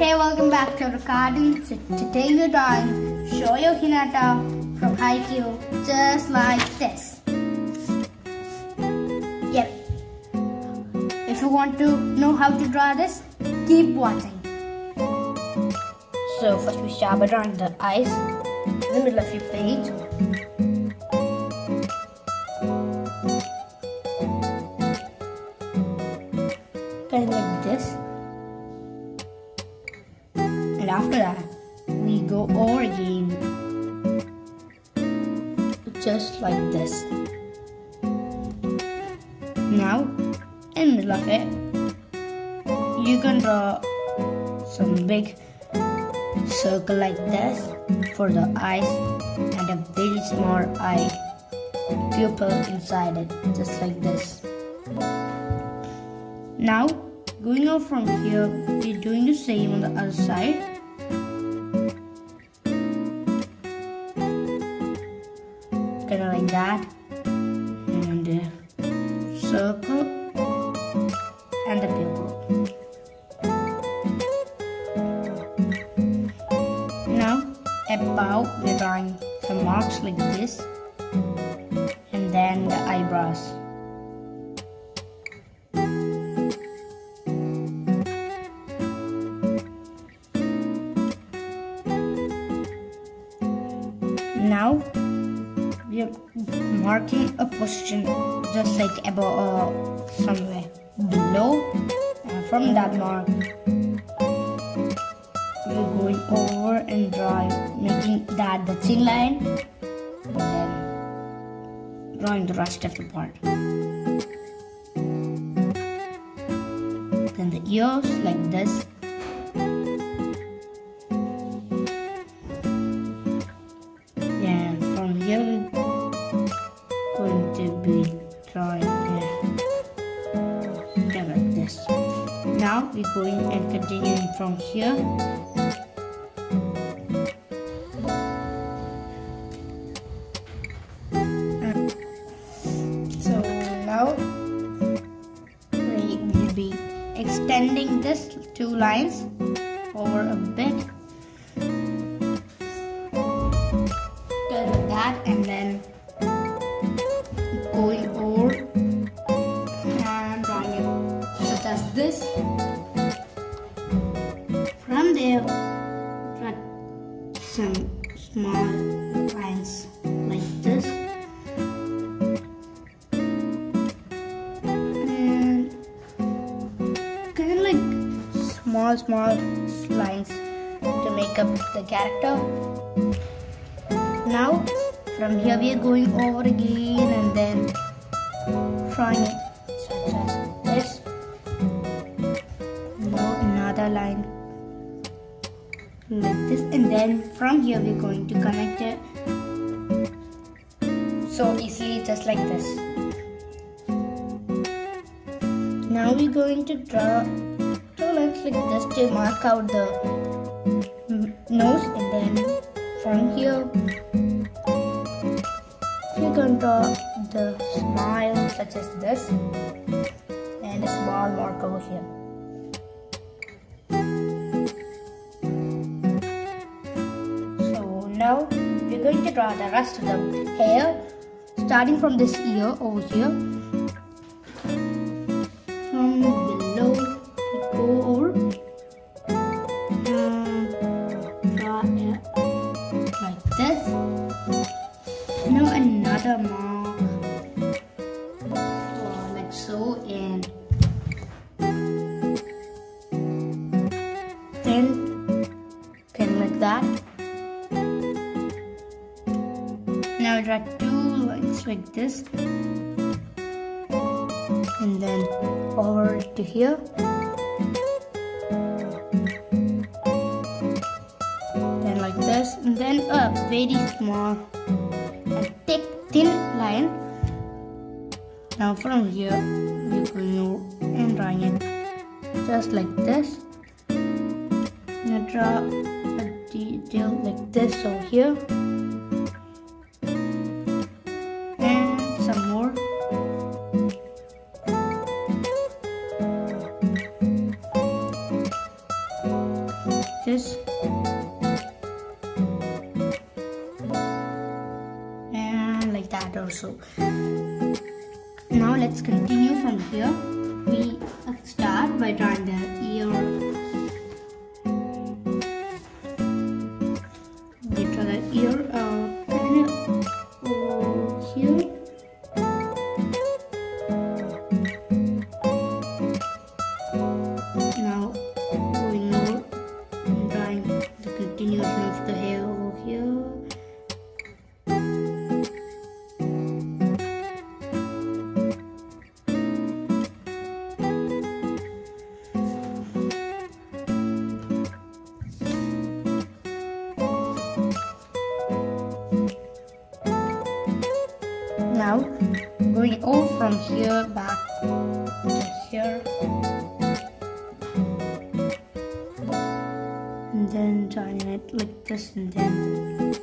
Hey, welcome back to the. So today we're drawing Shoyo Hinata from Haikyuu, just like this. Yep. If you want to know how to draw this, keep watching. So first we start by drawing the eyes in the middle of your page. After that, we go over again. Just like this. Now, in the middle of it, you can draw some big circle like this for the eyes and a very small eye pupil inside it, just like this. Now, going out from here, we're doing the same on the other side. That. And uh, circle and the pupil. Now, above, we're drawing some marks like this. And then the eyebrows. Now are marking a position just like above uh, somewhere below and from that mark. We're going over and drawing making that the thin line then drawing the rest of the part. Then the ears like this we're going and continuing from here. So now we will be extending this two lines some small lines like this. And kind of like small small lines to make up the character. Now from here we are going over again and then drawing it such as this. Now another line like this and then from here we're going to connect it so easily just like this. Now we're going to draw two lines like this to mark out the nose and then from here we're going to draw the smile such as this and a small mark over here now we're going to draw the rest of the hair starting from this ear over here. From below we go over. Draw it like this. Now another mark. Like so and now draw two lines like this. And then over to here. Then like this. And then a very small and thick thin line. Now from here we're going and drawing it just like this. Now draw a detail like this over here that also. Now let's continue from here. We start by drawing the Now going all from here back to here and then joining it like this and then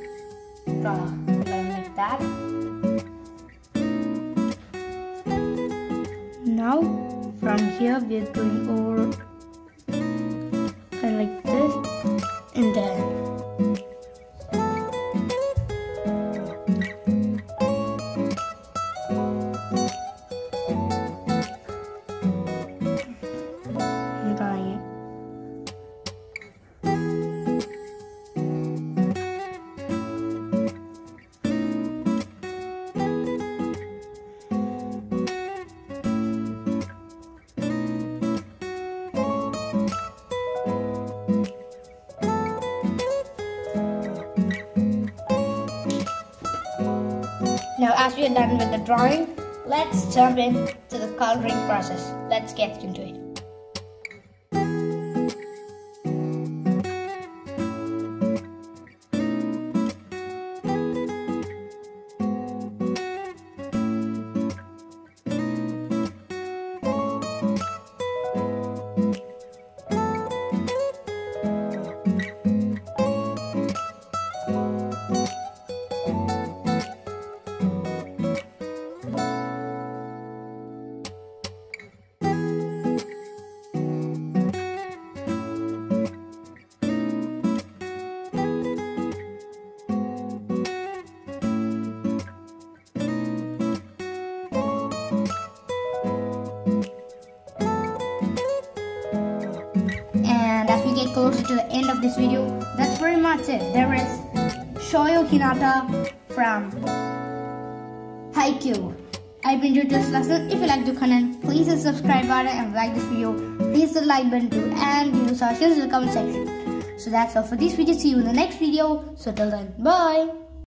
draw like that. Now from here we are going over Now as we are done with the drawing, let's jump into the coloring process. Let's get into it. Closer to the end of this video, that's pretty much it. There is Shoyo Hinata from Haikyuu. I've been enjoyed this lesson. If you like the content, please hit subscribe button and like this video. Please the like button too and leave your suggestions in the comment section. So that's all for this video. See you in the next video. So till then, bye.